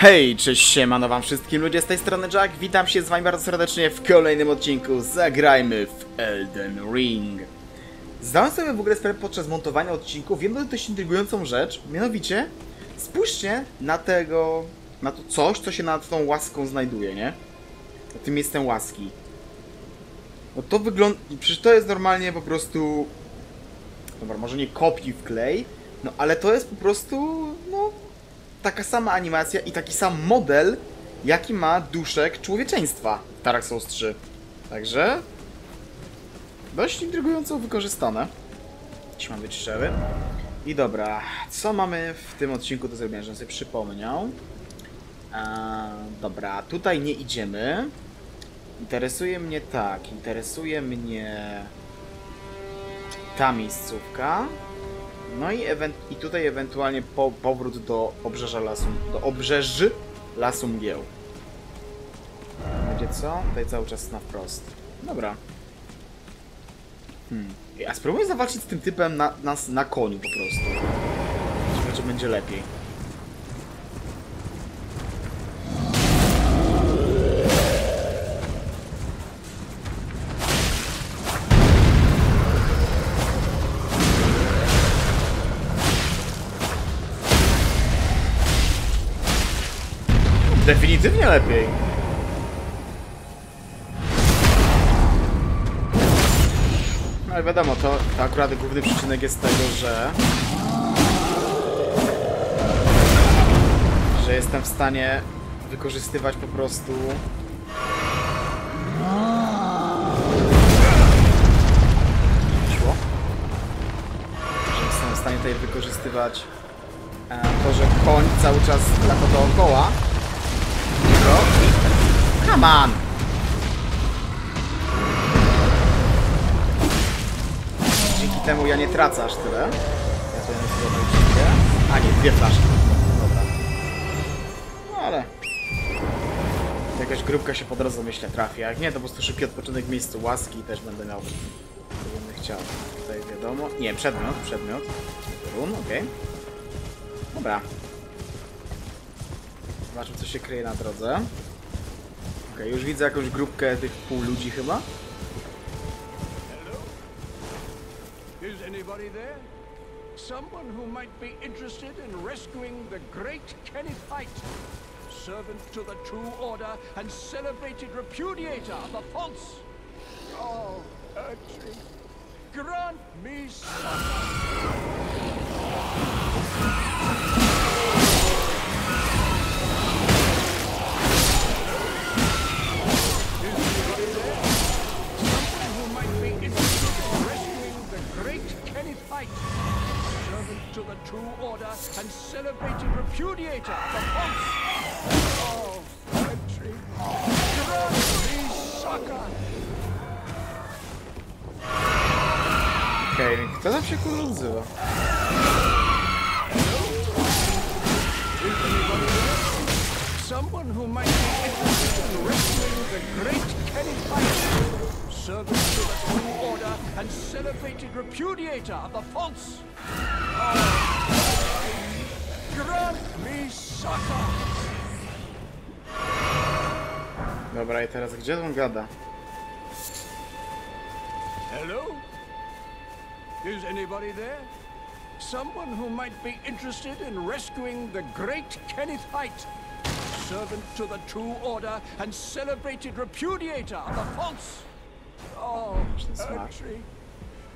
Hej, cześć, siemano wam wszystkim ludzie z tej strony Jack, witam się z wami bardzo serdecznie w kolejnym odcinku Zagrajmy w Elden Ring. Zdałem sobie w ogóle sprawę podczas montowania odcinków jedną dość intrygującą rzecz, mianowicie spójrzcie na tego, na to coś, co się nad tą łaską znajduje, nie? Na tym miejscem łaski. No to wygląda, przecież to jest normalnie po prostu, dobra, może nie kopiuj w klej, no ale to jest po prostu, no, taka sama animacja i taki sam model, jaki ma duszek człowieczeństwa w Dark Souls 3. Także dość intrygująco wykorzystane. Jeśli mam być szczery. I dobra, co mamy w tym odcinku do zrobienia, żebym sobie przypomniał. A, dobra, tutaj nie idziemy. Interesuje mnie tak, interesuje mnie ta miejscówka. No i, i tutaj ewentualnie po- powrót do obrzeża lasu, do obrzeży lasu mgieł. Będzie co? Tutaj cały czas na wprost. Dobra. Hmm. A spróbuj zawalczyć z tym typem na, na, na koniu po prostu. Ciekawe, czy będzie lepiej. Definitywnie lepiej. No ale wiadomo, to, to akurat główny przyczynek jest tego, że... że jestem w stanie wykorzystywać po prostu... Szło? Że jestem w stanie tutaj wykorzystywać e, to, że koń cały czas lata dookoła. Come on! Dzięki temu ja nie tracę aż tyle. Ja sobie. A nie, dwie flaszki. Dobra. No ale... Jakaś grupka się po drodze myślę trafi. Jak nie, to po prostu szybki odpoczynek w miejscu łaski też będę miał. To będę chciał. Tutaj wiadomo. Nie, przedmiot, przedmiot. Run, okej. Dobra. Zobaczmy, co się kryje na drodze. Okej, już widzę jakąś grupkę tych pół ludzi chyba. Is anybody there? Someone who might be interested in rescuing the great Kenneth Haight, servant to the True Order and celebrated repudiator of the false. Oh, Ertry, grant me succor. And celebrated repudiator of the false. Oh, country, grant me succor. Okej, kto tam się kurwa odzywa? Is anybody there? Someone who might be interested in rescuing the great Haight, servant to the True Order and celebrated repudiator of the false. Oh, grant me succor. Dobra, i teraz gdzie on gada? Hello? Is anybody there? Someone who might be interested in rescuing the great Kenneth Haight, servant to the True Order and celebrated repudiator of the false. Oh. Ertry,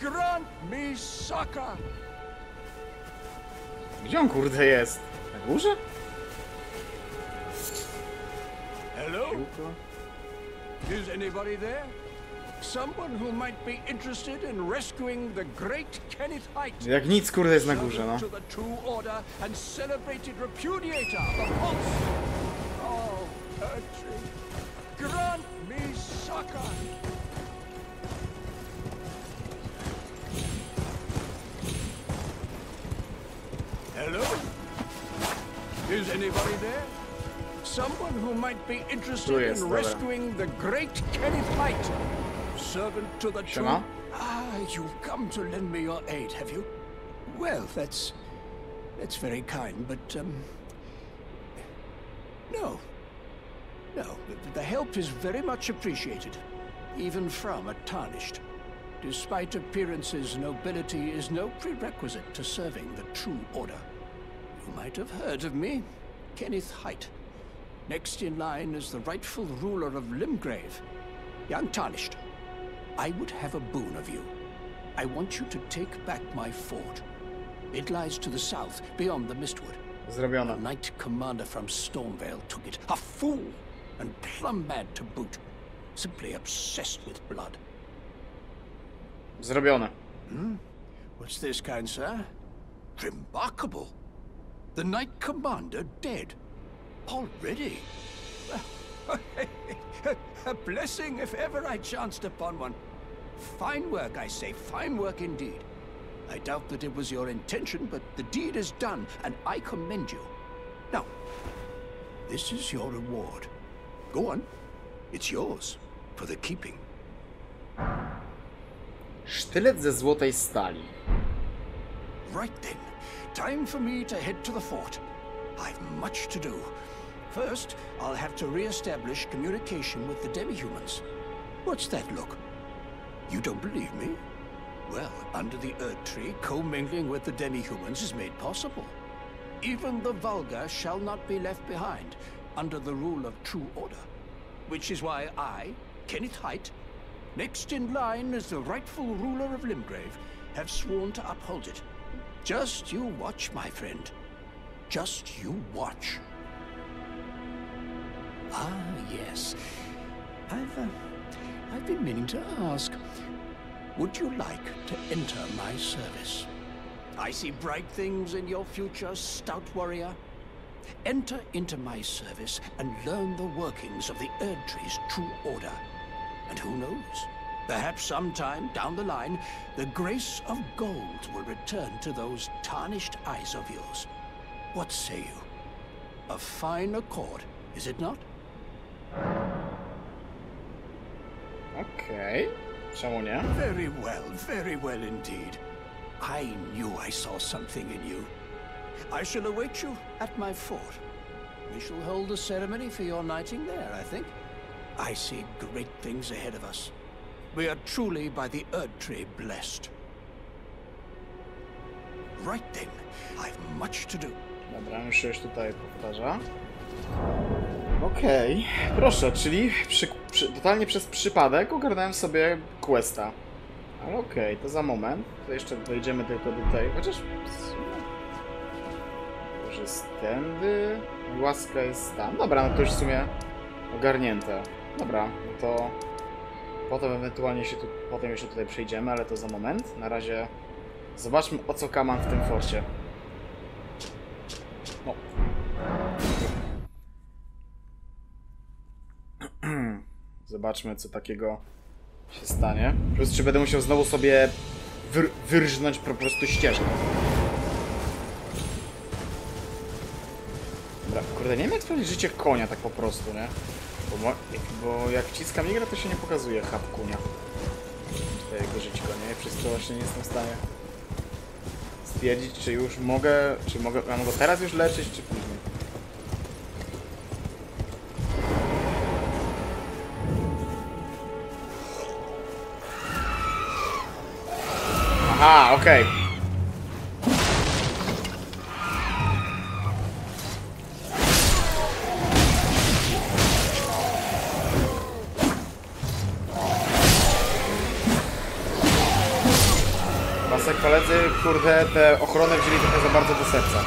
grant me succor. Gdzie on kurde jest? Na górze? Hello? Is anybody there? Someone who might be interested in rescuing the great Kenneth Haight. Jak nic kurde jest na górze, no. to the true order and celebrated repudiator of false. Oh, Ertry, grant me succor. Hello? Is anybody there? Someone who might be interested in dobra. rescuing the great Kenneth Haight, servant to the true. Siema. Ah, you've come to lend me your aid, have you? Well, that's that's very kind, but um, No. No, the, the help is very much appreciated, even from a tarnished. Despite appearances, nobility is no prerequisite to serving the true order. Might have heard of me, Kenneth Height. Next in line is the rightful ruler of Limgrave, young Untarnished. I would have a boon of you. I want you to take back my fort. It lies to the south, beyond the Mistwood. A knight commander from Stormvale took it. A fool! And plumb mad to boot. Simply obsessed with blood. Zrobione. Hmm? What's this, kind sir? Remarkable. The knight commander dead. Already. A blessing if ever I chanced upon one. Fine work, I say, fine work indeed. I doubt that it was your intention, but the deed is done, and I commend you. Now, this is your reward. Go on. It's yours, for the keeping. Sztylet ze złotej stali. Right then, time for me to head to the fort. I've much to do. First, I'll have to re-establish communication with the demi-humans. What's that look? You don't believe me? Well, under the Earth Tree, commingling with the demi-humans is made possible. Even the vulgar shall not be left behind, under the rule of true order. Which is why I, Kenneth Height, next in line as the rightful ruler of Limgrave, have sworn to uphold it. Just you watch, my friend. Just you watch. Ah, yes. I've, uh, I've been meaning to ask. Would you like to enter my service? I see bright things in your future, stout warrior. Enter into my service and learn the workings of the Erdtree's true order. And who knows? Perhaps sometime down the line, the grace of gold will return to those tarnished eyes of yours. What say you? A fine accord, is it not? Okay. Czemu nie? Very well, very well indeed. I knew I saw something in you. I shall await you at my fort. We shall hold a ceremony for your knighting there, I think. I see great things ahead of us. We are truly by the Erd Tree blessed. Right then, I've much to do. Dobra, już już tutaj powtarza. Okej, proszę, czyli przy, przy, totalnie przez przypadek ogarnąłem sobie questa. Ale okej, to za moment. To jeszcze dojdziemy tylko do tej, chociaż... Może jest tędy... Łaska jest tam. Dobra, no to już w sumie ogarnięte. Dobra, no to... Potem ewentualnie się tu, potem jeszcze tutaj przejdziemy, ale to za moment. Na razie zobaczmy o co kaman w tym forcie. No, Zobaczmy, co takiego się stanie. Plus, czy będę musiał znowu sobie wyr wyrżnąć po prostu ścieżkę. Dobra, kurde, nie wiem jak sprawdzić życie konia tak po prostu, nie? Bo, bo jak wciskam igrę, to się nie pokazuje hub kunia. Czy jego żyćko, nie? Przez to właśnie nie jestem w stanie stwierdzić, czy już mogę, czy mogę, ja mogę teraz już leczyć, czy później. Aha, okej. Wasek kurde, te ochrony wzięli trochę za bardzo do serca.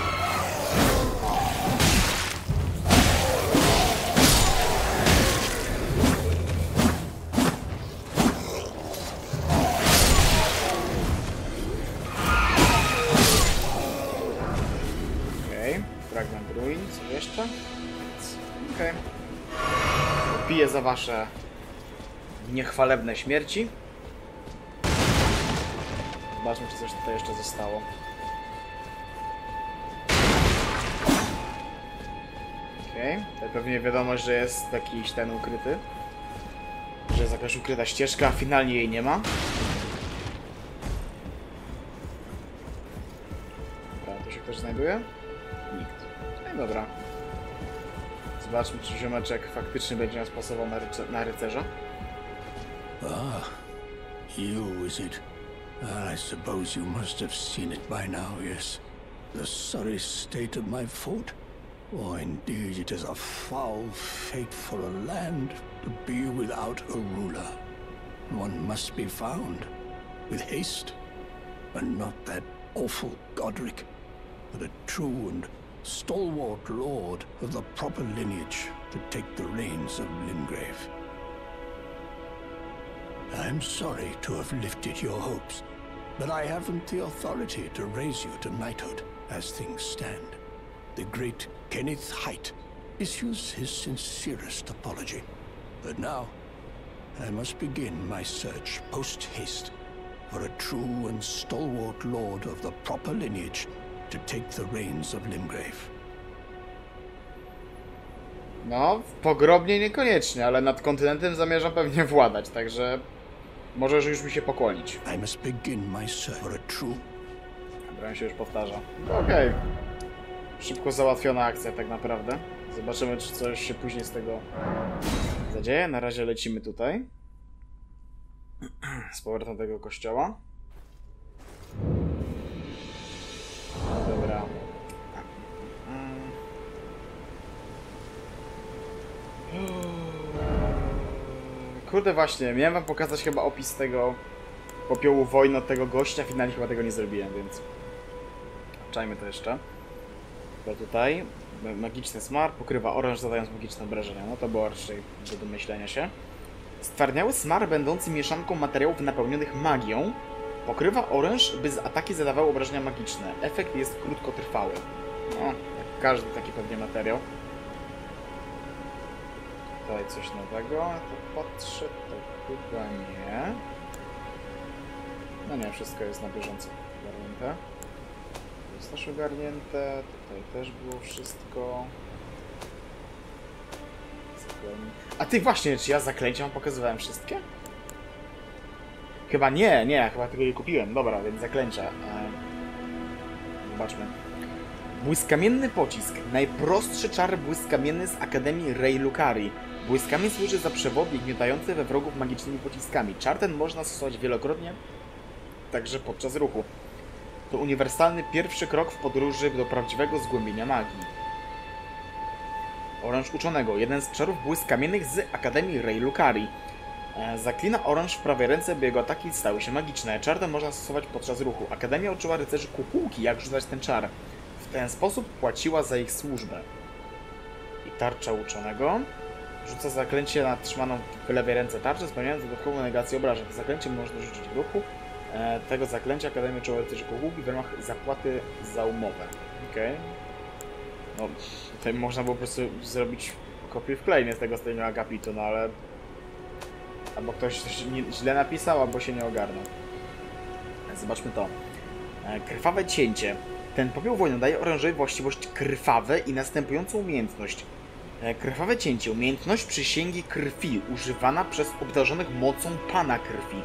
Okej, fragment ruin, co jeszcze? Okej. Piję za wasze niechwalebne śmierci. Zobaczmy, czy coś tutaj jeszcze zostało. Okej, okay. pewnie wiadomość, że jest jakiś ten ukryty. Że jest jakaś ukryta ścieżka, a finalnie jej nie ma. Dobra, tu się ktoś znajduje? Nikt. No i dobra. Zobaczmy, czy ziomeczek faktycznie będzie nas pasował na, ryce na rycerza. Ah, you is it? Ah, I suppose you must have seen it by now, yes. The sorry state of my fort? Oh, indeed, it is a foul fate for a land to be without a ruler. One must be found with haste, and not that awful Godric, but a true and stalwart lord of the proper lineage to take the reins of Limgrave. I'm sorry to have lifted your hopes, but I haven't the authority to raise you to knighthood as things stand. The great Kenneth Height issues his sincerest apology. But now, I must begin my search post haste for a true and stalwart lord of the proper lineage to take the reins of Limgrave. No, pogrobnie niekoniecznie, ale nad kontynentem zamierzam pewnie władać, także możesz już mi się pokłonić. I must begin my search for a true Broń się już powtarza. Okej. Szybko załatwiona akcja tak naprawdę. Zobaczymy, czy coś się później z tego zadzieje. Na razie lecimy tutaj. Z powrotem do tego kościoła. Kurde właśnie, miałem wam pokazać chyba opis tego popiołu wojny od tego gościa, finalnie chyba tego nie zrobiłem, więc... Czajmy to jeszcze. Bo tutaj ma- magiczny smar pokrywa oręż zadając magiczne obrażenia. No to było raczej do domyślenia się. Stwarniały smar będący mieszanką materiałów napełnionych magią pokrywa oręż, by ataki zadawały obrażenia magiczne. Efekt jest krótkotrwały. No, jak każdy taki pewnie materiał. Tutaj coś nowego, patrzę, to chyba nie. No nie, wszystko jest na bieżąco ogarnięte. To jest też ogarnięte, tutaj też było wszystko. A ty właśnie, czy ja zaklęcia wam pokazywałem wszystkie? Chyba nie, nie, chyba tego nie kupiłem. Dobra, więc zaklęcia. E, Zobaczmy. Błyskamienny pocisk. Najprostszy czar błyskamienny z Akademii Rey Lucari. Błyskamień służy za przewodnik miotający we wrogów magicznymi pociskami. Czar ten można stosować wielokrotnie, także podczas ruchu. To uniwersalny pierwszy krok w podróży do prawdziwego zgłębienia magii. Oręż uczonego. Jeden z czarów błyskamiennych z Akademii Rey Lucari. E, Zaklina oręż w prawej ręce, by jego ataki stały się magiczne. Czar ten można stosować podczas ruchu. Akademia uczyła rycerzy kukułki, jak rzucać ten czar. W ten sposób płaciła za ich służbę. I tarcza uczonego. Rzuca zaklęcie na trzymaną w lewej ręce tarczę, spełniając dodatkową negację obrażeń. Zaklęcie można rzucić w ruchu. E, tego zaklęcia Akademia uczyła rycerzy kukułki w ramach zapłaty za umowę. Okej. No, tutaj można było po prostu zrobić kopię wklejnie z tego stajnego akapitu, no ale Albo ktoś coś nie, źle napisał, albo się nie ogarnął. Zobaczmy to. E, Krwawe cięcie. Ten popiół wojny daje orężowi właściwość krwawe i następującą umiejętność. E, Krwawe cięcie. Umiejętność przysięgi krwi, używana przez obdarzonych mocą pana krwi.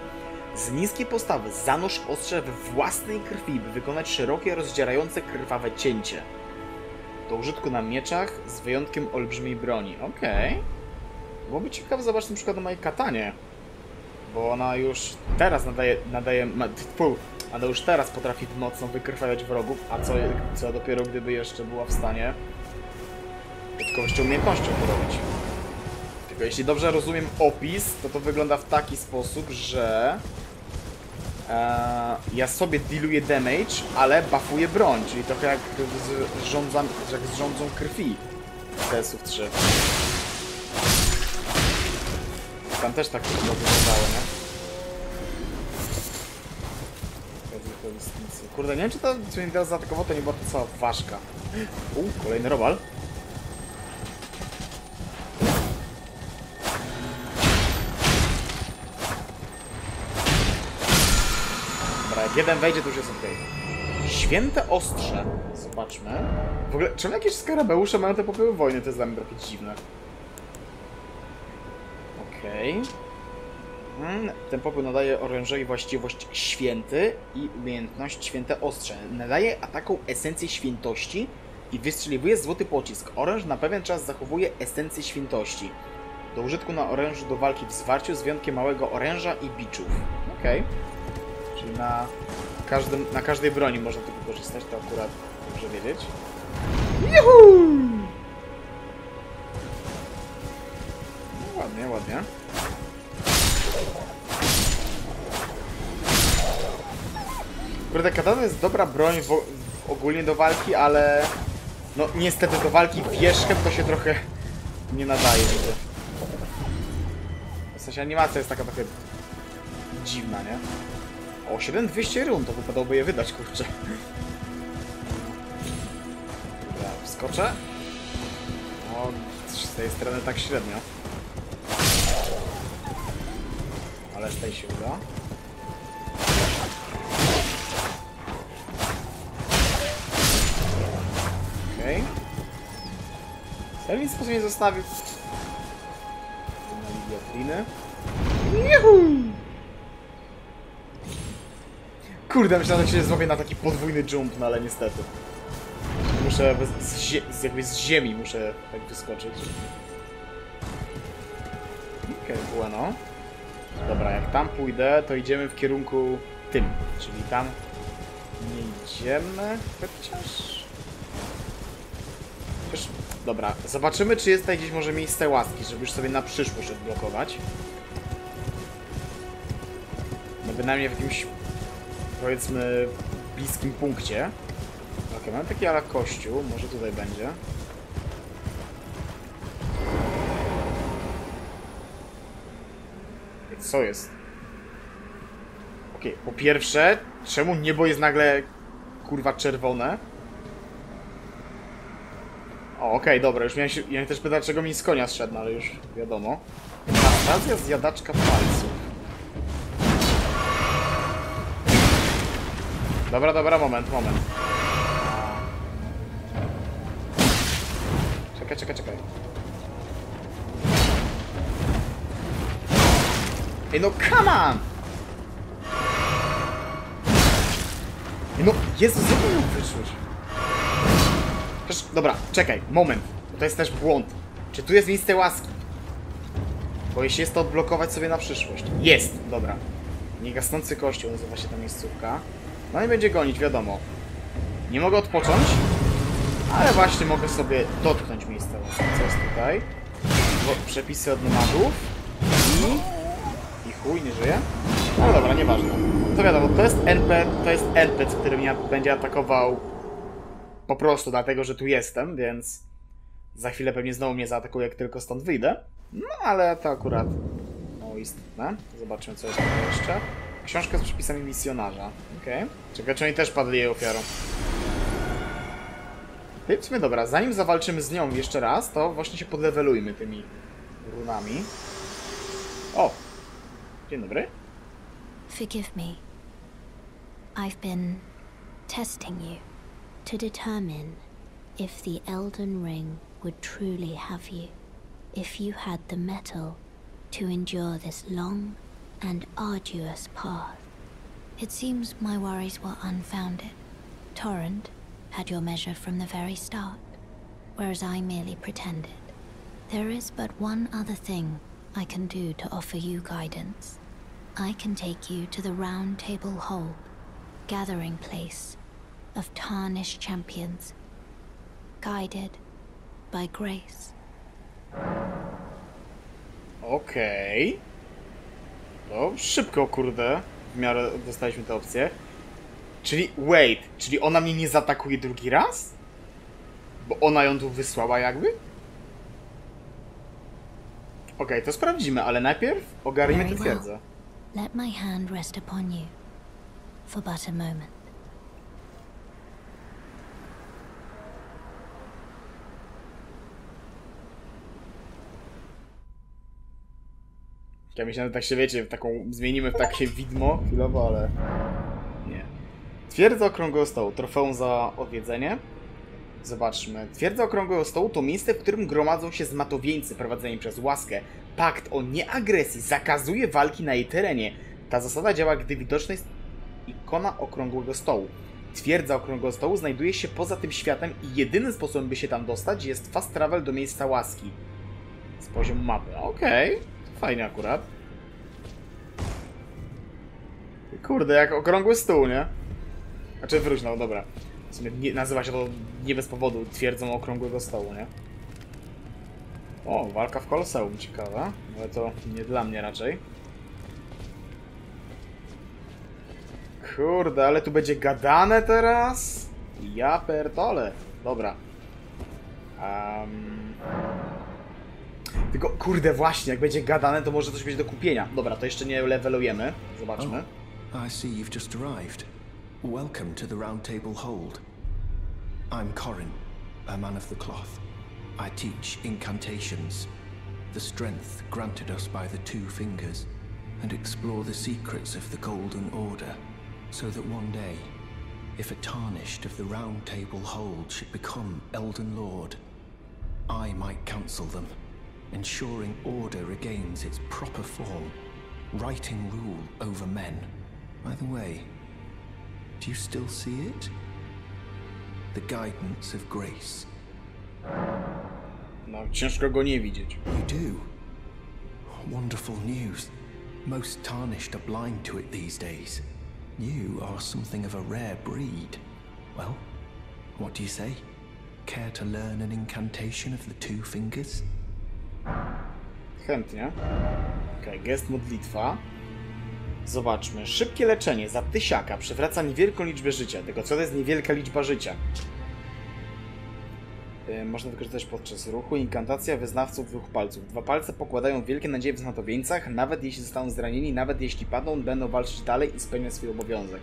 Z niskiej postawy zanurz ostrze we własnej krwi, by wykonać szerokie, rozdzierające krwawe cięcie. Do użytku na mieczach, z wyjątkiem olbrzymiej broni. Okej. Byłoby ciekawe zobaczyć na przykład na mojej katanie. Bo ona już teraz nadaje, nadaje, tfu, ona już teraz potrafi mocno wykrwawiać wrogów, a co, co dopiero gdyby jeszcze była w stanie dodatkowo jeszcze umiejętnością to robić. Tylko jeśli dobrze rozumiem opis, to to wygląda w taki sposób, że e, ja sobie dealuję damage, ale buffuję broń, czyli trochę jak z, zrządzam, jak z rządzą krwi CS-ów 3. Tam też tak chyba wyglądało, nie? Kurde, nie wiem czy to, czy mnie teraz zaatakował, to nie była to cała ważka. U, kolejny robal. Jak jeden wejdzie, to już jest ok. Święte ostrze. Zobaczmy. W ogóle, czemu jakieś skarabeusze mają te popioły wojny? To jest dla mnie trochę dziwne. Okej. Mm, Ten popół nadaje orężowi właściwość święty i umiejętność święte ostrze. Nadaje atakom esencję świętości i wystrzeliwuje złoty pocisk. Oręż na pewien czas zachowuje esencję świętości. Do użytku na orężu do walki w zwarciu z wyjątkiem małego oręża i biczów. Okej. Czyli na, każdym, na każdej broni można to wykorzystać, to akurat dobrze wiedzieć. Juhu! No ładnie, ładnie. Kurde, katana jest dobra broń w, w ogólnie do walki, ale no niestety do walki wierzchem to się trochę nie nadaje, widzę. W sensie animacja jest taka trochę dziwna, nie? O, 7200 run, to wypadałoby je wydać, kurczę. Dobra, wskoczę. O, z tej strony tak średnio. Ale z tej się uda. Okej. Okay. W sposób nie zostawił. Na Lidiatriny. Juhu! Kurde, myślałem, że się złapię na taki podwójny jump, no ale niestety. Muszę z, zie jakby z ziemi muszę tak wyskoczyć. Okej, okay, bueno. Dobra, jak tam pójdę, to idziemy w kierunku tym, czyli tam nie idziemy, chociaż... Wiesz, dobra, zobaczymy, czy jest tutaj gdzieś może miejsce łaski, żeby już sobie na przyszłość odblokować. No bynajmniej w jakimś, powiedzmy, bliskim punkcie. Ok, mamy taki ala kościół, może tutaj będzie. Co jest? Ok, po pierwsze, czemu niebo jest nagle kurwa czerwone? Okej, okay, dobra, już miałem, się, miałem też pytać, czego mi z konia zszedł, no ale już wiadomo. Anastazja zjadaczka palców. Dobra, dobra, moment, moment. Czekaj, czekaj, czekaj. Ej, no come on! Ej, no, Jezu, z jaką przyszłość? Przecież, dobra, czekaj, moment. Bo to jest też błąd. Czy tu jest miejsce łaski? Bo jeśli jest to odblokować sobie na przyszłość. Jest, dobra. Niegasnący kościół nazywa się ta miejscówka. No i będzie gonić, wiadomo. Nie mogę odpocząć, ale właśnie mogę sobie dotknąć miejsca. Co jest tutaj? Przepisy od nomadów. I... I chuj, nie żyje? No dobra, nieważne. To wiadomo, to jest NP, to jest NPC, który mnie będzie atakował po prostu dlatego, że tu jestem, więc za chwilę pewnie znowu mnie zaatakuje, jak tylko stąd wyjdę. No, ale to akurat o istotne. Zobaczymy, co jest tutaj jeszcze. Książka z przepisami misjonarza. Okej. Okay. Czy oni też padli jej ofiarą. Sumie dobra, zanim zawalczymy z nią jeszcze raz, to właśnie się podlewelujmy tymi runami. O! Dzień dobry. Forgive me. I've been testing you to determine if the Elden Ring would truly have you. If you had the metal to endure this long and arduous path. It seems my worries were unfounded. Torrent had your measure from the very start, whereas I merely pretended. There is but one other thing I can do to offer you guidance. I can take you to the Round Table Hall, gathering place of tarnished champions, guided by grace. Okay. No, szybko, kurde. W miarę dostaliśmy tę opcję. Czyli, wait, czyli ona mnie nie zaatakuje drugi raz? Bo ona ją tu wysłała jakby? Okej, okay, to sprawdzimy, ale najpierw ogarnijmy tę twierdzę. Let my hand rest upon you for but a moment. Ja myślałem, że tak się wiecie, taką zmienimy w takie widmo chwilowo, ale nie. Twierdza Okrągłego Stołu, trofeum za odwiedzenie. Zobaczmy. Twierdza Okrągłego Stołu to miejsce, w którym gromadzą się zmatowieńcy prowadzeni przez łaskę. Pakt o nieagresji zakazuje walki na jej terenie. Ta zasada działa, gdy widoczna jest ikona Okrągłego Stołu. Twierdza Okrągłego Stołu znajduje się poza tym światem i jedynym sposobem, by się tam dostać, jest fast travel do miejsca łaski. Z poziomu mapy. Okej, to fajnie akurat. Kurde, jak okrągły stół, nie? Znaczy wróć, no dobra. W sumie nie, nazywa się to nie bez powodu twierdzą okrągłego stołu, nie? O, walka w Koloseum, ciekawa. Ale to nie dla mnie raczej. Kurde, ale tu będzie gadane teraz? Ja pertole. Dobra. Um... Tylko, kurde, właśnie, jak będzie gadane, to może coś być do kupienia. Dobra, to jeszcze nie levelujemy. Zobaczmy. Oh, I see you've just arrived. Welcome to the Round Table Hold. I'm Corin, a man of the cloth. I teach incantations, the strength granted us by the two fingers, and explore the secrets of the Golden Order, so that one day, if a tarnished of the Round Table Hold should become Elden Lord, I might counsel them, ensuring order regains its proper form, righting rule over men. By the way, do you still see it? The guidance of grace. No, ciężko go nie widzieć. You do. Wonderful news. Most tarnished are blind to it these days. You are something of a rare breed. Well, what do you say? Care to learn an incantation of the two fingers? Chętnie. Okej, gest modlitwa. Zobaczmy. Szybkie leczenie za tysiaka przywraca niewielką liczbę życia. Tylko co to jest niewielka liczba życia? Yy, Można wykorzystać podczas ruchu. Inkantacja wyznawców dwóch palców. Dwa palce pokładają wielkie nadzieje w znatowieńcach, nawet jeśli zostaną zranieni, nawet jeśli padną, będą walczyć dalej i spełniać swój obowiązek.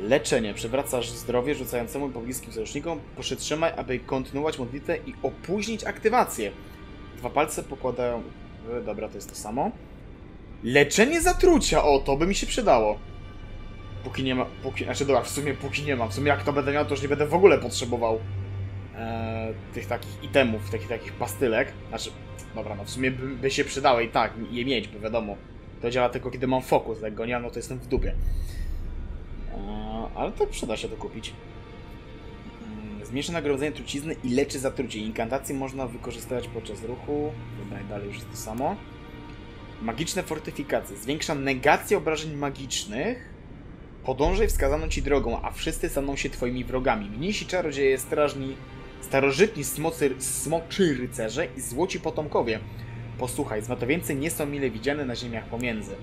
Leczenie. Przywracasz zdrowie rzucającemu pobliskim sojusznikom. Przytrzymaj, aby kontynuować modlitwę i opóźnić aktywację. Dwa palce pokładają... e, Dobra, to jest to samo. Leczenie zatrucia! O, to by mi się przydało. Póki nie ma... Póki, znaczy dobra, w sumie póki nie ma. W sumie jak to będę miał, to już nie będę w ogóle potrzebował e, tych takich itemów, takich takich pastylek. Znaczy, dobra, no w sumie by, by się przydało i tak je mieć, bo wiadomo. To działa tylko kiedy mam fokus, jak go nie mam, no to jestem w dupie. E, ale tak przyda się to kupić. Zmniejsza nagrodzenie trucizny i leczy zatrucie. Inkantacje można wykorzystywać podczas ruchu. Dobra, dalej już jest to samo. Magiczne fortyfikacje. Zwiększa negację obrażeń magicznych. Podążaj wskazaną ci drogą, a wszyscy staną się twoimi wrogami. Mnisi czarodzieje, strażni, starożytni smocy, smoczy rycerze i złoci potomkowie. Posłuchaj, zmatowieńcy nie są mile widziane na ziemiach pomiędzy.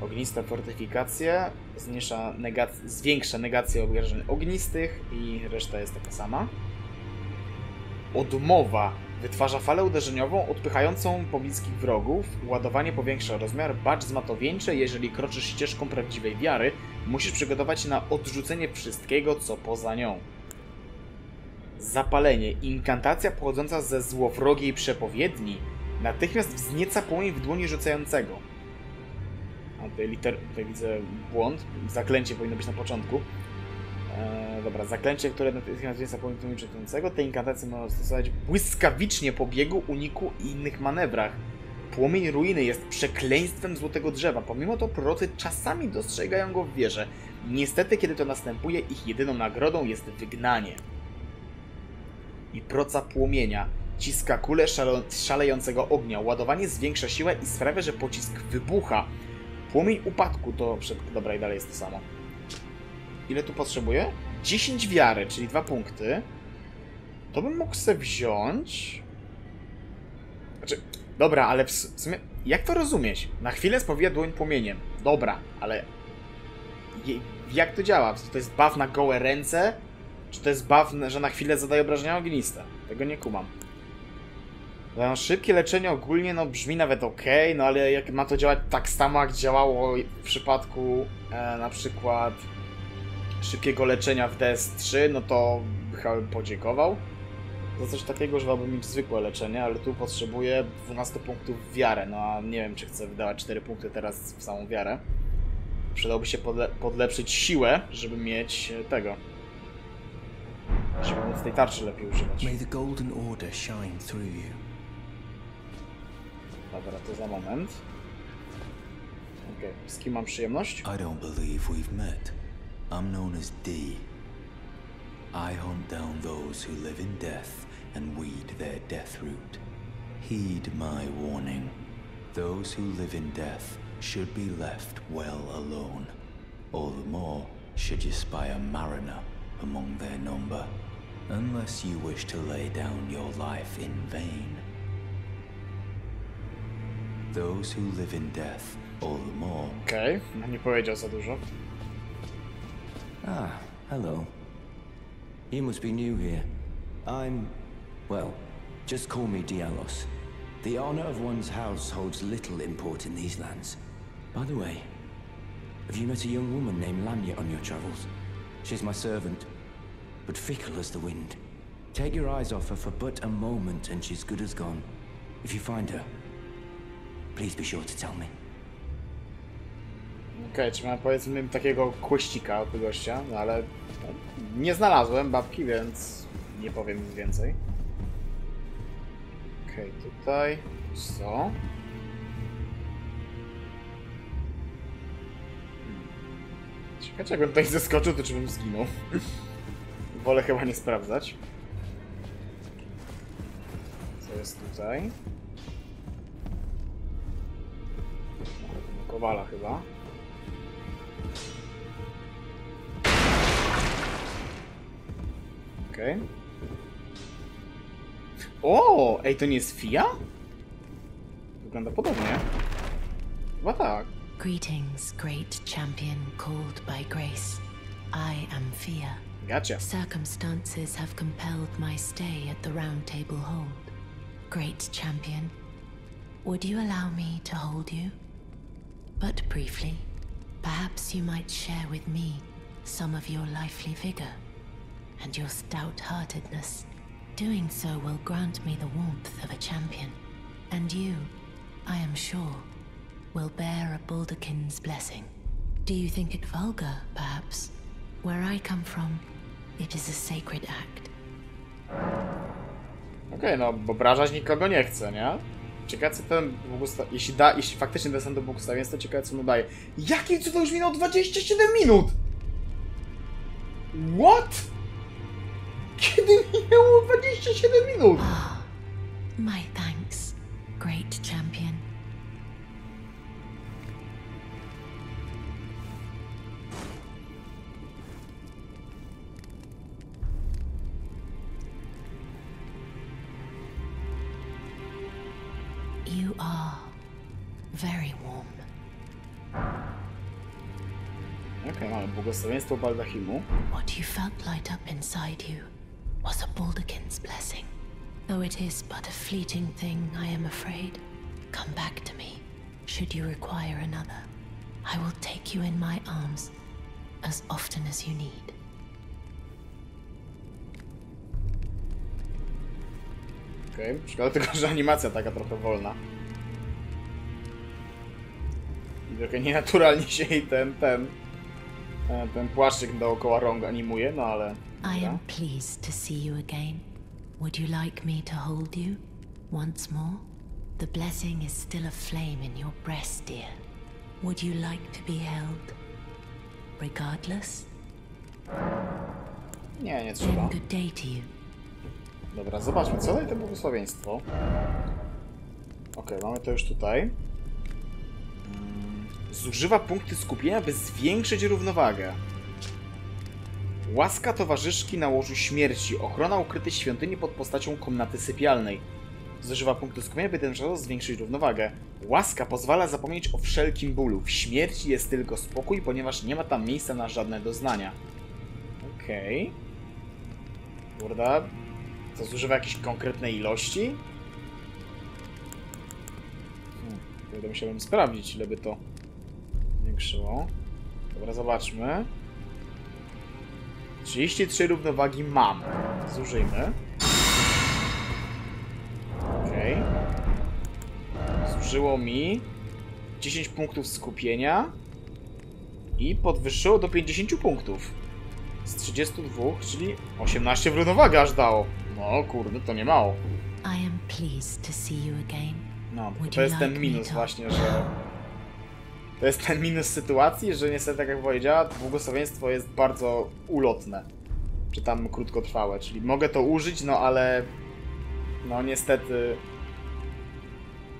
Ogniste fortyfikacje zmniejsza negac- zwiększa negację obrażeń ognistych i reszta jest taka sama. Odmowa wytwarza falę uderzeniową odpychającą pobliskich wrogów. Ładowanie powiększa rozmiar. Bacz zmatowieńcze, jeżeli kroczysz ścieżką prawdziwej wiary, musisz przygotować się na odrzucenie wszystkiego, co poza nią. Zapalenie. Inkantacja pochodząca ze złowrogiej przepowiedni natychmiast wznieca płomień w dłoni rzucającego. Tutaj, liter, tutaj widzę błąd. Zaklęcie powinno być na początku. Eee, dobra, zaklęcie, które natychmiast w dłoni rzucającego. Te inkantacje można stosować błyskawicznie po biegu, uniku i innych manewrach. Płomień ruiny jest przekleństwem złotego drzewa. Pomimo to prorocy czasami dostrzegają go w wierze. Niestety, kiedy to następuje, ich jedyną nagrodą jest wygnanie. I proca płomienia. Ciska kulę szalejącego ognia. Ładowanie zwiększa siłę i sprawia, że pocisk wybucha. Płomień upadku to... Dobra, i dalej jest to samo. Ile tu potrzebuję? 10 wiary, czyli dwa punkty. To bym mógł sobie wziąć... Znaczy, dobra, ale w sumie... Jak to rozumieć? Na chwilę spowija dłoń płomieniem. Dobra, ale... Jak to działa? Czy to jest buff na gołe ręce? Czy to jest buff, że na chwilę zadaje obrażenia ogniste? Tego nie kumam. No, szybkie leczenie ogólnie no brzmi nawet ok, no ale jak ma to działać tak samo jak działało w przypadku e, na przykład szybkiego leczenia w DS3, no to chyba bym podziękował. Za coś takiego używałbym mieć zwykłe leczenie, ale tu potrzebuję 12 punktów w wiarę, no a nie wiem czy chcę wydawać 4 punkty teraz w samą wiarę. Przydałoby się podle podlepszyć siłę, żeby mieć tego. Żeby móc tej tarczy lepiej używać. May the Golden Order shine through you. Dobra, to za moment. Okej, z kim mam przyjemność? I don't believe we've met. I'm known as D. I hunt down those who live in death and weed their death root. Heed my warning. Those who live in death should be left well alone. All the more should you spy a mariner among their number, unless you wish to lay down your life in vain. Those who live in death all the more Okej, no nie powiedział za dużo. Ah, hello. You must be new here. I'm. well, just call me Dialos. The honor of one's house holds little import in these lands. By the way, have you met a young woman named Lanya on your travels? She's my servant, but fickle as the wind. Take your eyes off her for but a moment, and she's good as gone. If you find her, to tell me. Okej, czy mam powiedzmy takiego kłyścika od tego gościa, no ale nie znalazłem babki, więc nie powiem nic więcej. Okej, tutaj co? Hmm. Ciekawe, jakbym tutaj zeskoczył, to czy bym zginął. Wolę chyba nie sprawdzać. Co jest tutaj? Kowala chyba. Okej. O, ej, to nie jest Fia? Wygląda podobnie. Chyba tak. Greetings, great champion called by grace. I am Fia. Gotcha. Circumstances have compelled my stay at the Round Table Hold. Great champion, would you allow me to hold you? But briefly, perhaps you might share with me some of your lively vigor and your stout-heartedness. Doing so will grant me the warmth of a champion, and you, I am sure, will bear a Balderkin's blessing. Do you think it vulgar, perhaps? Where I come from, it is a sacred act. Okej, no, bo obrażać nikogo nie chcę, nie? Ciekawe co ten bóg jeśli da, jeśli faktycznie sam do błogosławieństwa, to ciekawe co mu daje. Jakim cudem już minął 27 minut? What? Kiedy minęło 27 minut? My błogosławieństwo Baldachimu. What you felt light up inside you was a Balderkin's blessing. Though it is but a fleeting thing, I am afraid. Come back to me, should you require another. I will take you in my arms as often as you need. Okej, szkoda tylko, że animacja taka trochę wolna. I trochę nienaturalnie się jej ten, ten, ten płaszczyk dookoła rąk animuje, no ale... I am pleased to see you again. Would you like me to hold you once more? The blessing is still aflame in your breast, dear. Would you like to be held? Regardless? Nie, nie trzeba. Good day to you. Dobra, zobaczmy, co daje to błogosławieństwo. Okej, mamy to już tutaj. Zużywa punkty skupienia, by zwiększyć równowagę. Łaska towarzyszki na łożu śmierci. Ochrona ukrytej świątyni pod postacią komnaty sypialnej. Zużywa punkty skupienia, by ten czas zwiększyć równowagę. Łaska pozwala zapomnieć o wszelkim bólu. W śmierci jest tylko spokój, ponieważ nie ma tam miejsca na żadne doznania. Okej. Kurde, to zużywa jakiejś konkretnej ilości? Hmm, Będę musiałbym sprawdzić, ile by to zwiększyło. Dobra, zobaczmy. 33 równowagi mam. Zużyjmy. Okej. Zużyło mi 10 punktów skupienia i podwyższyło do 50 punktów. Z 32, czyli 18 w równowagę aż dało. No kurde, to nie mało. No, to jest ten minus właśnie, że To jest ten minus sytuacji, że niestety, tak jak powiedziała, błogosławieństwo jest bardzo ulotne. Czy tam krótkotrwałe, czyli mogę to użyć, no ale... No niestety...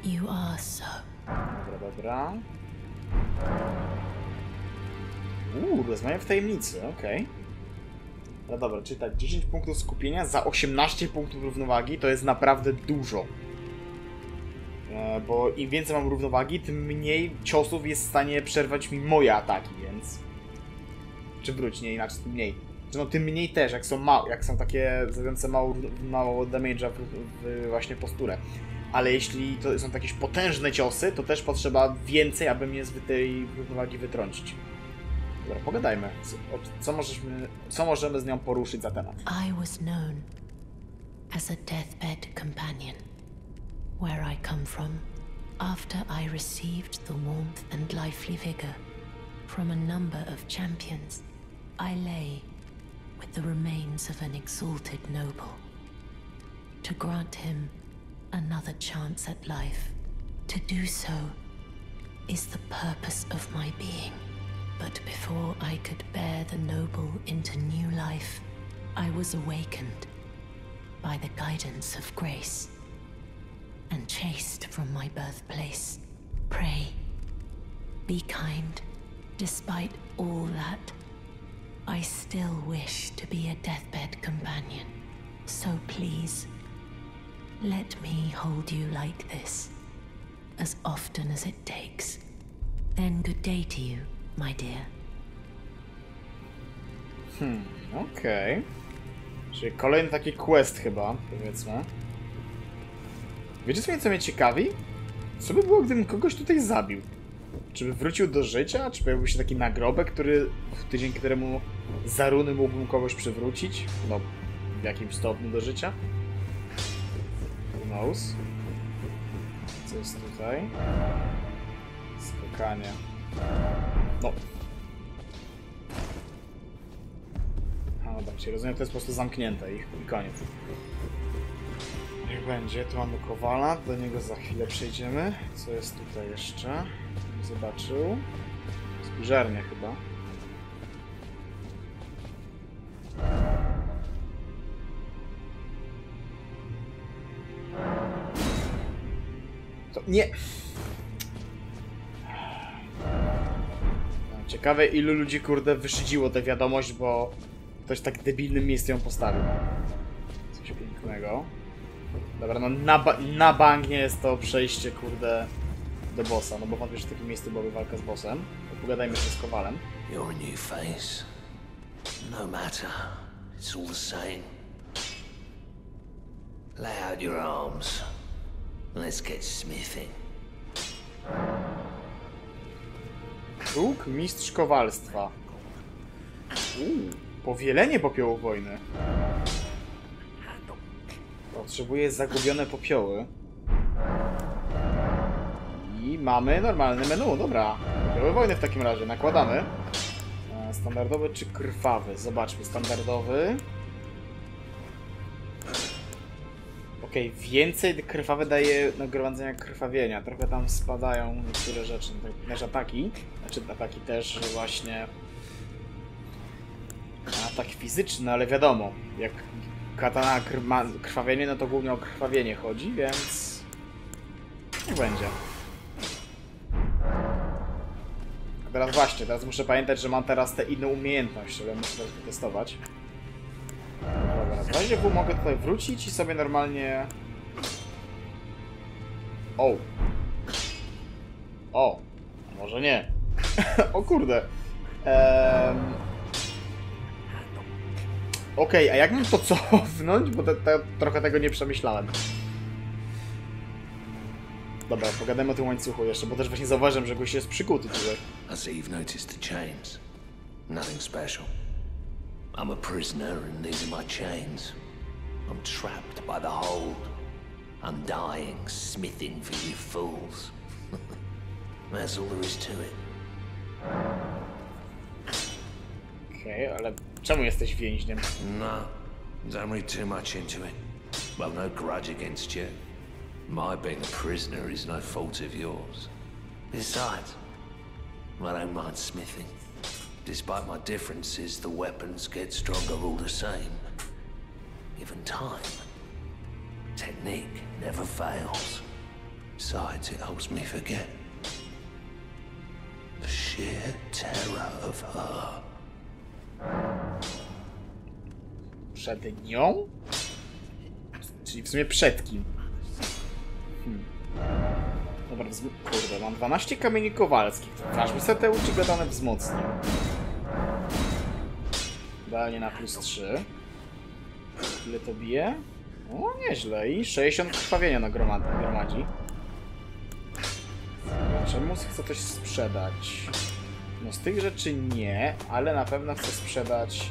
You are so. Dobra, dobra. Uuu, rozmawiam w tajemnicy, okej. No dobra, czyli tak, 10 punktów skupienia za 18 punktów równowagi to jest naprawdę dużo. E, bo im więcej mam równowagi, tym mniej ciosów jest w stanie przerwać mi moje ataki, więc... Czy wróć, nie inaczej, tym mniej. Czy no tym mniej też, jak są małe, jak są takie zadające mało, mało damage'a w, w właśnie posturę. Ale jeśli to są jakieś potężne ciosy, to też potrzeba więcej, aby mnie z tej równowagi wytrącić. Dobra, pogadajmy. Co, co, możemy, co możemy z nią poruszyć za temat? I was known as a deathbed companion. Where I come from, after I received the warmth and lively vigor from a number of champions, I lay with the remains of an exalted noble. To grant him another chance at life, to do so is the purpose of my being. But before I could bear the noble into new life, I was awakened by the guidance of grace and chased from my birthplace. Pray, be kind. Despite all that, I still wish to be a deathbed companion. So please, let me hold you like this, as often as it takes. Then good day to you, my dear. Hmm, Okej. Czyli kolejny taki quest chyba, powiedzmy. Wiecie co mnie, co mnie ciekawi? Co by było, gdybym kogoś tutaj zabił? Czy by wrócił do życia? Czy pojawił się taki nagrobek, który, dzięki któremu za runy mógłbym kogoś przywrócić? No, w jakimś stopniu do życia? Who knows? Co jest tutaj? Skakanie. No. A, dobra, czyli rozumiem, to jest po prostu zamknięte i, i koniec. Niech będzie, tu mamy Kowala, do niego za chwilę przejdziemy. Co jest tutaj jeszcze? Zobaczył. Zbliżarnia chyba. To nie! Ciekawe ilu ludzi kurde wyszydziło tę wiadomość, bo ktoś tak debilnym miejscu ją postawił. Coś pięknego. Dobra, no na, ba na bank nie jest to przejście kurde do bossa, no bo wątpię, że w takim miejscu byłaby walka z bossem. To pogadajmy jeszcze z Kowalem. You're a new face. No matter. It's all the same. Lay out your arms. Let's get smithing. Kruk Mistrz Kowalstwa. Uuu, powielenie popiołu wojny. Potrzebuję zagubione popioły. I mamy normalne menu, dobra. Popioły wojny w takim razie, nakładamy. E, Standardowy czy krwawy? Zobaczmy, standardowy. Okej, więcej krwawy daje nagromadzenia krwawienia. Trochę tam spadają niektóre rzeczy, tak- też ataki. Znaczy ataki też, właśnie atak fizyczny, ale wiadomo, jak katana ma krwawienie, no to głównie o krwawienie chodzi, więc niech będzie. A teraz właśnie, teraz muszę pamiętać, że mam teraz te inne umiejętności, ale muszę teraz wytestować. Dobra, w razie W mogę tutaj wrócić i sobie normalnie... O! O! Może nie. o kurde. Ehm... Okej, a jak mam to cofnąć? Bo te, te, trochę tego nie przemyślałem. Dobra, pogadajmy o tym łańcuchu jeszcze, bo też właśnie zauważyłem, że goś jest przykuty tutaj. I see you've noticed the chains. Nothing special. I'm a prisoner and these are my chains. I'm trapped by the hold. I'm dying, smithing for you fools. That's all there is to it. Okej, ale czemu jesteś więźniem? No, don't read too much into it. I've no grudge against you. My being a prisoner is no fault of yours. Besides, I don't mind smithing. Despite my differences, the weapons get stronger all the same. Given time, technique never fails. Besides, it helps me forget the sheer terror of her. Przed nią? Czyli w sumie przed kim? Hmm. Dobra, kurde, mam 12 kamieni kowalskich. Ważmy sobie te uczygadane wzmocnię. Idealnie na plus 3. Ile to bije? O, nieźle. I 60 krwawienia na gromad- gromadzi. Czemu chcę coś sprzedać? No z tych rzeczy nie, ale na pewno chcę sprzedać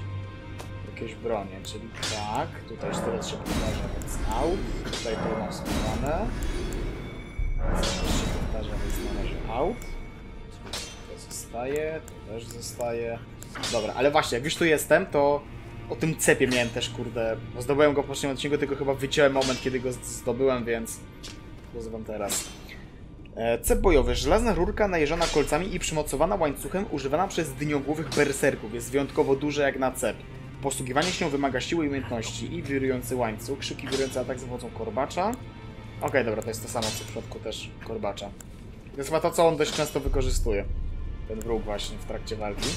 jakieś bronie, czyli tak, tutaj sztylet się powtarza, więc out, tutaj schowane. Co też się powtarza, więc na out. To zostaje, to też zostaje. Dobra, ale właśnie, jak już tu jestem, to o tym cepie miałem też, kurde, zdobyłem go w poprzednim odcinku, tylko chyba wyciąłem moment, kiedy go zdobyłem, więc pozywam teraz. E, Cep bojowy. Żelazna rurka najeżona kolcami i przymocowana łańcuchem używana przez dniogłowych berserków. Jest wyjątkowo duże jak na cep. Posługiwanie się wymaga siły i umiejętności i wirujący łańcuch. Szybki wirujący atak za pomocą korbacza. Okej, dobra, to jest to samo co w przypadku też korbacza. To jest chyba to, co on dość często wykorzystuje. Ten wróg właśnie w trakcie walki.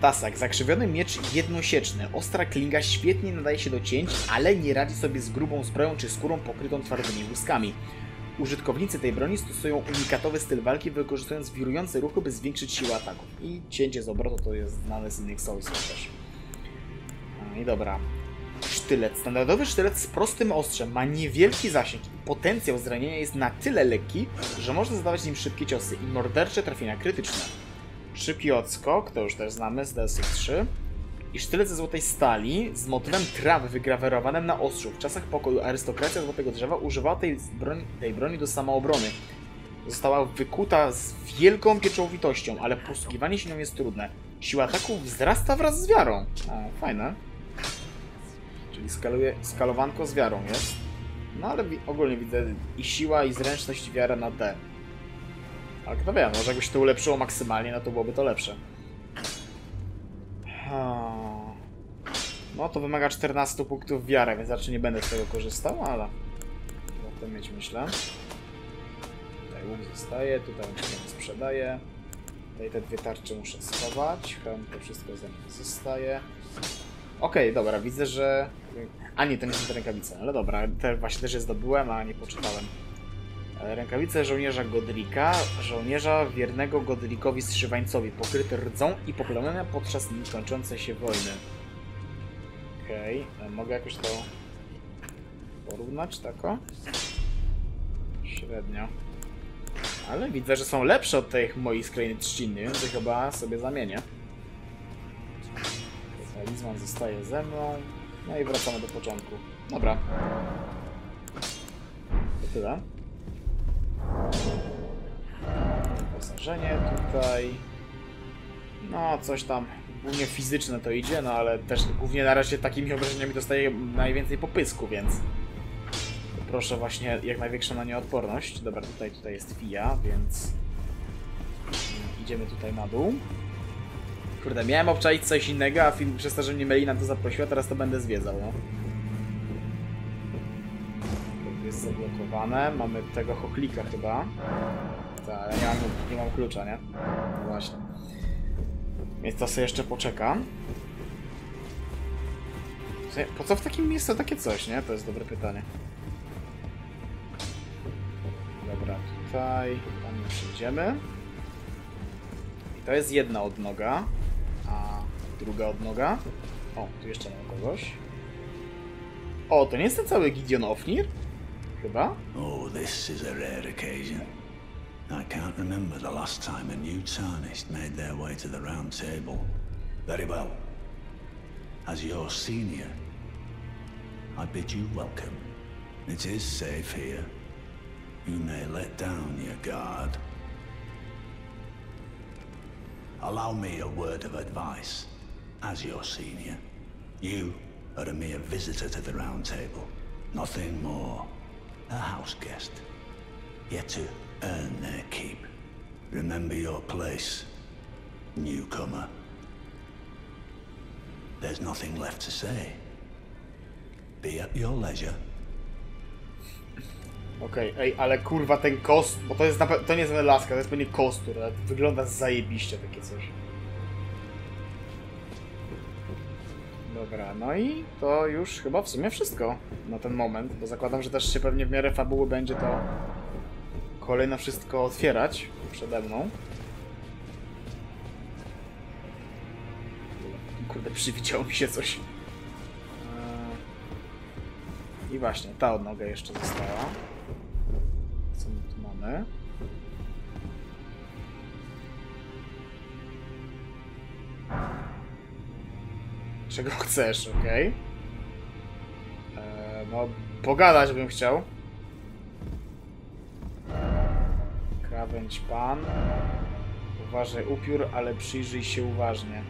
Tasak. Zakrzywiony miecz jednosieczny. Ostra klinga świetnie nadaje się do cięć, ale nie radzi sobie z grubą zbroją czy skórą pokrytą twardymi łuskami. Użytkownicy tej broni stosują unikatowy styl walki, wykorzystując wirujące ruchy, by zwiększyć siłę ataków. I cięcie z obrotu to jest znane z innych Soulsów też. No i dobra. Sztylet. Standardowy sztylet z prostym ostrzem ma niewielki zasięg i potencjał zranienia jest na tyle lekki, że można zadawać nim szybkie ciosy i mordercze trafienia krytyczne. Szybki odskok, to już też znamy z DSX 3. I sztylet ze złotej stali z motywem trawy wygrawerowanym na ostrzu. W czasach pokoju arystokracja Złotego Drzewa używała tej broni, tej broni do samoobrony. Została wykuta z wielką pieczołowitością, ale posługiwanie się nią jest trudne. Siła ataku wzrasta wraz z wiarą. A, fajne. Czyli skaluje, skalowanko z wiarą jest. No ale ogólnie widzę i siła, i zręczność, i wiara na D. Ale kto wie, może jakbyś to ulepszyło maksymalnie, no to byłoby to lepsze. Ha. No to wymaga 14 punktów wiary, więc raczej nie będę z tego korzystał, ale warto mieć myślę. Tutaj łuk zostaje, tutaj się sprzedaje. Tutaj te dwie tarcze muszę schować, hełm to wszystko ze mną zostaje. Okej, dobra, widzę, że... A nie, to nie są te rękawice, ale dobra, te właśnie też je zdobyłem, a nie poczytałem. E, Rękawice żołnierza Godrika, żołnierza wiernego Godrikowi Strzywańcowi, pokryte rdzą i poplamione podczas kończącej się wojny. Okej, e, mogę jakoś to porównać, tako? Średnio. Ale widzę, że są lepsze od tych moich z krainy trzciny, więc chyba sobie zamienię. Talizman zostaje ze mną. No i wracamy do początku. Dobra. To tyle. Wyposażenie tutaj. No, coś tam. Głównie fizyczne to idzie, no ale też głównie na razie takimi obrażeniami dostaję najwięcej popysku, więc proszę właśnie jak największą na nie odporność. Dobra, tutaj, tutaj jest Fia, więc idziemy tutaj na dół. Kurde, miałem obczaić coś innego, a film przez to, że mnie Melina to zaprosiła, teraz to będę zwiedzał, no. Jest zablokowane. Mamy tego chochlika chyba. Tak, ale nie mam, nie mam klucza, nie? Właśnie. Więc to sobie jeszcze poczekam. Po co w takim miejscu takie coś, nie? To jest dobre pytanie. Dobra, tutaj, tam już idziemy. I to jest jedna odnoga, a druga odnoga. O, tu jeszcze mam kogoś. O, to nie jest ten cały Gideon Ofnir? Chyba? Oh, this is a rare occasion. I can't remember the last time a new tarnished made their way to the round table. Very well. As your senior, I bid you welcome. It is safe here. You may let down your guard. Allow me a word of advice. As your senior, you are a mere visitor to the round table. Nothing more. A house guest. Yet to earn their keep. Remember your place, newcomer. There's nothing left to say. Be at your leisure. Okej, ej, ale kurwa ten kost, bo to jest na to nie jest laska, to jest pewnie kostur, ale wygląda zajebiście takie coś. Dobra, no i to już chyba w sumie wszystko na ten moment, bo zakładam, że też się pewnie w miarę fabuły będzie to kolejno wszystko otwierać przede mną. Kurde, przywidziało mi się coś. Eee, I właśnie, ta odnoga jeszcze została. Co my tu mamy? Czego chcesz, okej? Eee, No, pogadać bym chciał. Krawędź pan. Uważaj upiór, ale przyjrzyj się uważnie.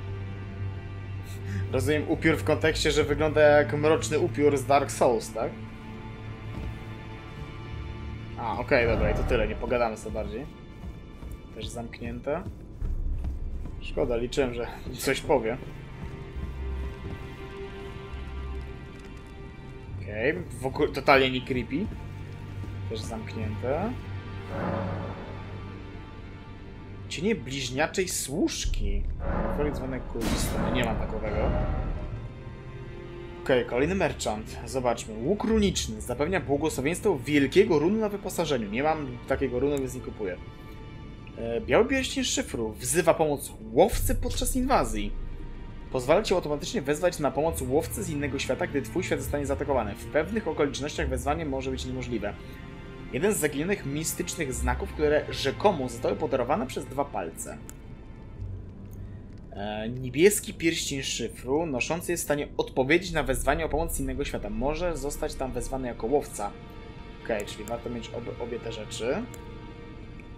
Rozumiem upiór w kontekście, że wygląda jak mroczny upiór z Dark Souls, tak? A, okej, dobra, i to tyle, nie pogadamy sobie bardziej. Też zamknięte. Szkoda, liczyłem, że coś powie. Okej, ogóle totalnie nie creepy. Też zamknięte. Cienie bliźniaczej służki. Folii dzwonek kulisty. Nie mam takowego. Okej, kolejny merchant. Zobaczmy. Łuk runiczny zapewnia błogosławieństwo wielkiego runu na wyposażeniu. Nie mam takiego runu, więc nie kupuję. E, Biały pierścień szyfru wzywa pomoc łowcy podczas inwazji. Pozwala ci automatycznie wezwać na pomoc łowcy z innego świata, gdy twój świat zostanie zaatakowany. W pewnych okolicznościach wezwanie może być niemożliwe. Jeden z zaginionych mistycznych znaków, które rzekomo zostały podarowane przez dwa palce. E, niebieski pierścień szyfru, noszący jest w stanie odpowiedzieć na wezwanie o pomoc innego świata. Może zostać tam wezwany jako łowca. Okej, czyli warto mieć obie, obie te rzeczy.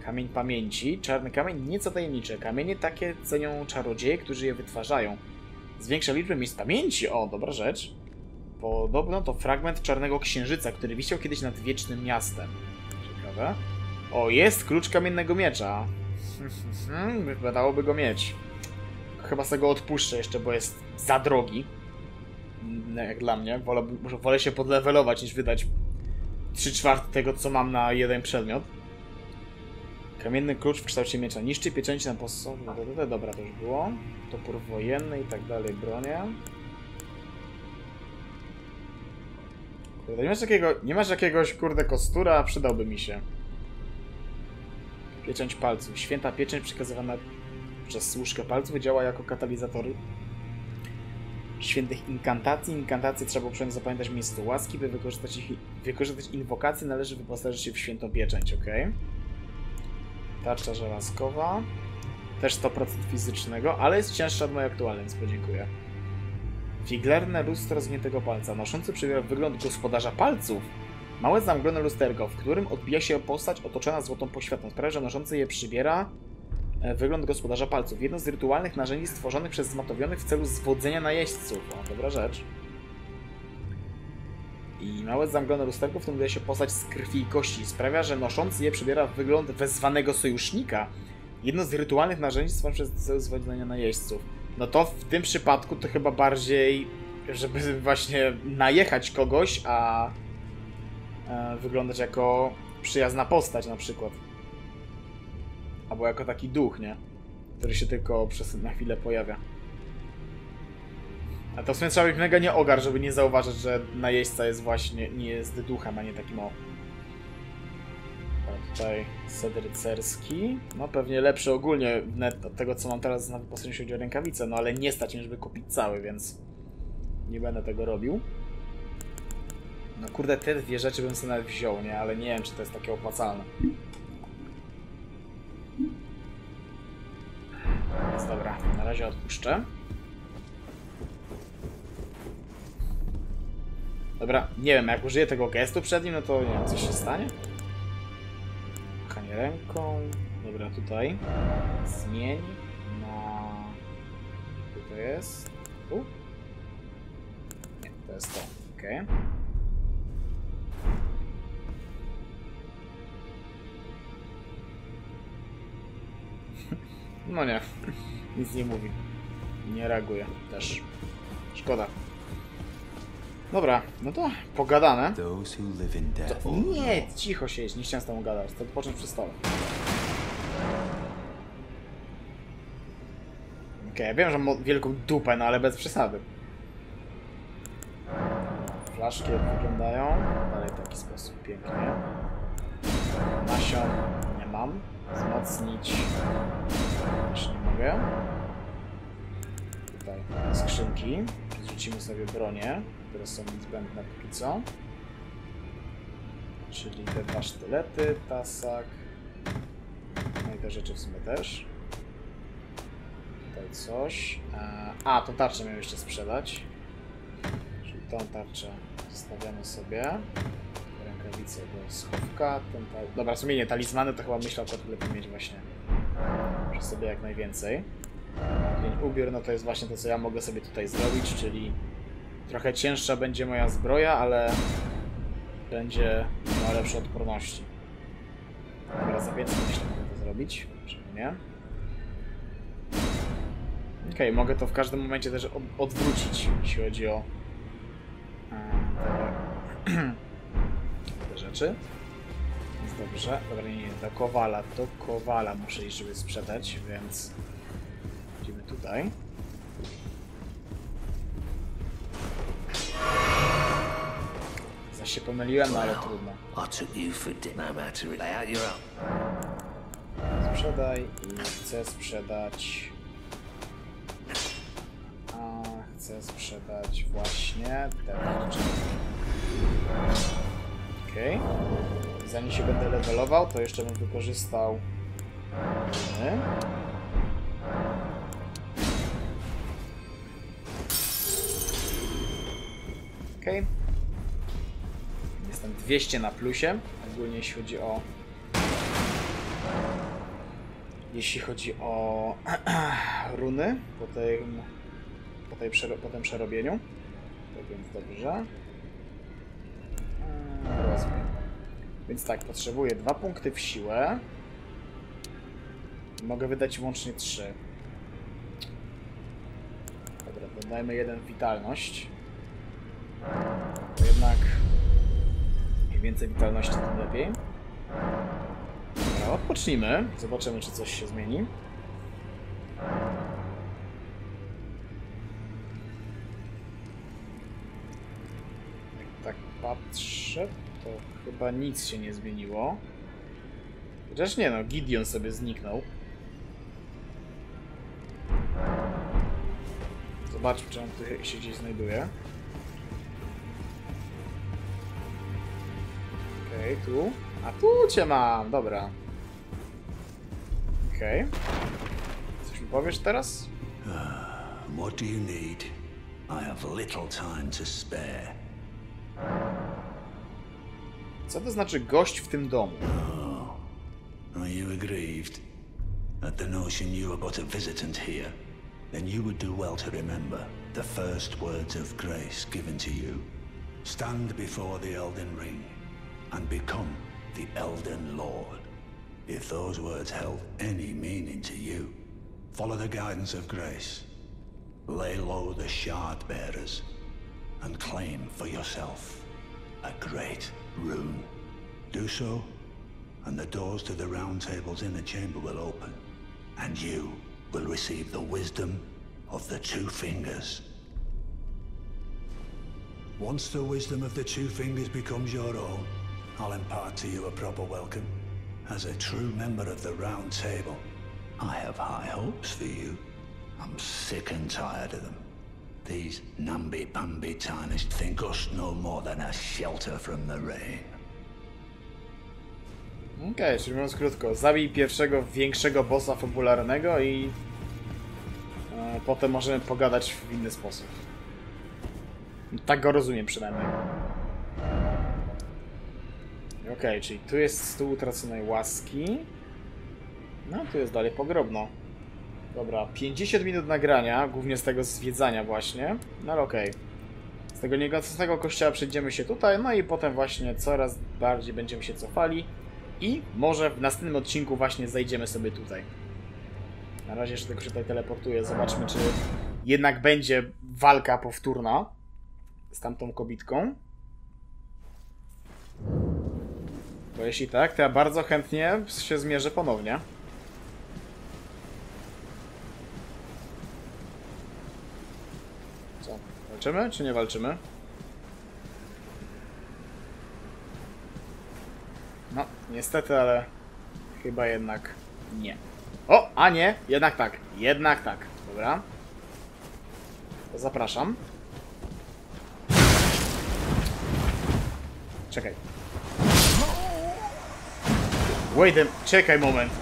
Kamień pamięci. Czarny kamień nieco tajemniczy. Kamienie takie cenią czarodzieje, którzy je wytwarzają. Zwiększa liczbę miejsc pamięci. O, dobra rzecz. Podobno to fragment Czarnego Księżyca, który wisiał kiedyś nad Wiecznym Miastem. Ciekawe. O, jest klucz Kamiennego Miecza. Wypadałoby go mieć. Chyba sobie go odpuszczę jeszcze, bo jest za drogi. No, Jak dla mnie. Wolę, wolę się podlewelować, niż wydać 3 czwarte tego, co mam na jeden przedmiot. Kamienny klucz w kształcie miecza. Niszczy pieczęci na posągu. Dobra, to już było. Topór wojenny i tak dalej, bronie. Nie masz takiego, nie masz jakiegoś, kurde, kostura, przydałby mi się. Pieczęć palców. Święta pieczęć przekazywana przez służkę palców działa jako katalizator świętych inkantacji. Inkantacje trzeba uprzednio zapamiętać w miejscu łaski, by wykorzystać, ich, wykorzystać inwokacje należy wyposażyć się w świętą pieczęć, ok? Tarcza żelazkowa. Też 100% fizycznego, ale jest cięższa od mojej aktualnej, więc podziękuję. Figlerne lustro zgiętego palca, noszący przybiera wygląd gospodarza palców. Małe zamglone lusterko, w którym odbija się postać otoczona złotą poświatą. Sprawia, że noszący je przybiera e, wygląd gospodarza palców. Jedno z rytualnych narzędzi stworzonych przez zmatowionych w celu zwodzenia najeźdźców. O, dobra rzecz. I małe zamglone lusterko, w którym odbija się postać z krwi i kości. Sprawia, że noszący je przybiera wygląd wezwanego sojusznika. Jedno z rytualnych narzędzi stworzonych przez celu zwodzenia najeźdźców. No to w tym przypadku to chyba bardziej, żeby właśnie najechać kogoś, a e, wyglądać jako przyjazna postać na przykład. Albo jako taki duch, nie? Który się tylko przez na chwilę pojawia. A to w sumie trzeba być mega nie ogar, żeby nie zauważyć, że najeźdźca jest właśnie, nie jest duchem, a nie takim o. Tutaj set rycerski. No pewnie lepszy ogólnie od tego, co mam teraz na wyposażeniu, jeśli chodzi o rękawice, no ale nie stać żeby kupić cały, więc nie będę tego robił. No kurde, te dwie rzeczy bym sobie nawet wziął, nie? Ale nie wiem, czy to jest takie opłacalne. Więc dobra, na razie odpuszczę. Dobra, nie wiem, jak użyję tego gestu przed nim, no to nie wiem, coś się stanie? Ręką. Dobra, tutaj. Zmień na... Tu to jest? Tu? Nie, to jest to. Okej. No nie, nic nie mówi. Nie reaguje też. Szkoda. Dobra, no to pogadane. Death. Nie, cicho siedź, nie chciałem z tobą gadać. To odpocząć przy stole. Okej, ja wiem, że ma wielką dupę, no ale bez przesady. Flaszki jak wyglądają? Dalej w taki sposób, pięknie. Nasion nie mam. Wzmocnić też nie mogę. Tutaj skrzynki. Zrzucimy sobie bronię, które są niezbędne póki co. Czyli te dwa sztylety, tasak. No i te rzeczy w sumie też. Tutaj coś. E, A, tą tarczę miałem jeszcze sprzedać. Czyli tą tarczę zostawiamy sobie. Rękawice do schowka. Ten ta... Dobra, w sumie nie, talizmany to chyba myślę akurat lepiej mieć właśnie przy sobie jak najwięcej. Dzień ubiór, no to jest właśnie to, co ja mogę sobie tutaj zrobić, czyli trochę cięższa będzie moja zbroja, ale będzie miała lepsze odporności. Dobra, za więcej myślę, mogę to zrobić. Czemu nie? Okej, mogę to w każdym momencie też od odwrócić, jeśli chodzi o e, te, rzeczy. Dobrze. Dobra, nie, nie, do Kowala. Do Kowala muszę iść, żeby sprzedać, więc idziemy tutaj. Zaś się pomyliłem, no ale trudno. No. Sprzedaj i chcę sprzedać. A chcę sprzedać właśnie te tarcze. Okej. Zanim się będę levelował, to jeszcze bym wykorzystał. runy. Jestem 200 na plusie. Ogólnie jeśli chodzi o jeśli chodzi o runy po tym, po, tej po tym przerobieniu. Tak więc dobrze. Eee, Rozwój. Więc tak, potrzebuję dwa punkty w siłę. Mogę wydać łącznie trzy. Dobra, to dajmy jeden witalność. Jednak im więcej witalności, tym lepiej. Dobra, odpocznijmy. Zobaczymy, czy coś się zmieni. Jak tak patrzę, to chyba nic się nie zmieniło. Chociaż nie no, Gideon sobie zniknął. Zobaczmy, czy on tu się gdzieś znajduje. Okej, tu. A tu cię mam, dobra. Okej. Coś mi powiesz teraz? What do you need? I have little time to spare. Co to znaczy gość w tym domu? Are you aggrieved at the notion you are but a visitant here? Then you would do well to remember the first words of grace given to you. Stand before the Elden Ring and become the Elden Lord. If those words held any meaning to you, follow the guidance of grace. Lay low the shard bearers and claim for yourself a great rune. Do so, and the doors to the Round Table's inner chamber will open, and you will receive the wisdom of the Two Fingers. Once the wisdom of the Two Fingers becomes your own, I'll impart to you a proper welcome. As a true member of the Round Table, I have high hopes for you. I'm sick and tired of them. These namby-pamby tarnished think us no more than a shelter from the rain. Okej, czyli mówiąc krótko, zabij pierwszego większego bossa fabularnego i e, potem możemy pogadać w inny sposób. Tak go rozumiem przynajmniej. Okej, czyli tu jest stół utraconej łaski. No, tu jest dalej pogrobno. Dobra, 50 minut nagrania, głównie z tego zwiedzania właśnie. No okej. Z tego niegocnego kościoła przejdziemy się tutaj, no i potem właśnie coraz bardziej będziemy się cofali. I może w następnym odcinku właśnie zajdziemy sobie tutaj. Na razie jeszcze tylko się tutaj teleportuję. Zobaczmy, czy jednak będzie walka powtórna z tamtą kobitką. Bo jeśli tak, to ja bardzo chętnie się zmierzę ponownie. Co? Walczymy, czy nie walczymy? No, niestety, ale chyba jednak nie. O, a nie, jednak tak, jednak tak. Dobra. Zapraszam. Czekaj. Wait a... Czekaj moment.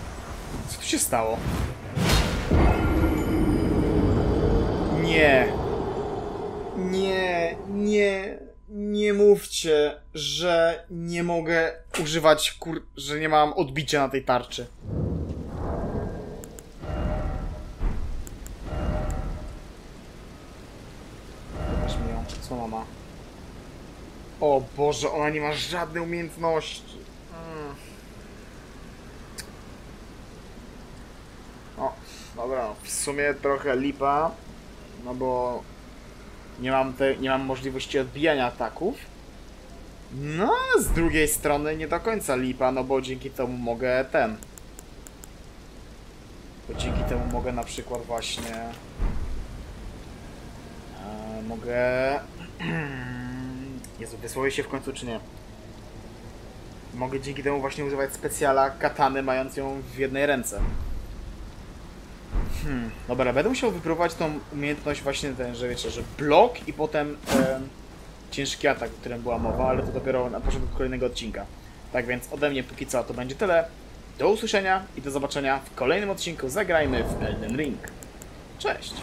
Co tu się stało? Nie. Nie, nie, nie mówcie, że nie mogę używać kur... że nie mam odbicia na tej tarczy. Pokaż ją. Co ona ma? O Boże, ona nie ma żadnej umiejętności. Mm. O, dobra, w sumie trochę lipa, no bo nie mam, te, nie mam możliwości odbijania ataków. No, z drugiej strony nie do końca lipa, no bo dzięki temu mogę ten. Bo dzięki temu mogę na przykład właśnie. E, mogę. Jezu, wysłowię się w końcu czy nie? Mogę dzięki temu właśnie używać specjala katany, mając ją w jednej ręce. Hmm, dobra, będę musiał wypróbować tą umiejętność właśnie ten, że wiecie, że blok i potem e, ciężki atak, o którym była mowa, ale to dopiero na początku kolejnego odcinka. Tak więc ode mnie póki co to będzie tyle. Do usłyszenia i do zobaczenia w kolejnym odcinku Zagrajmy w Elden Ring. Cześć!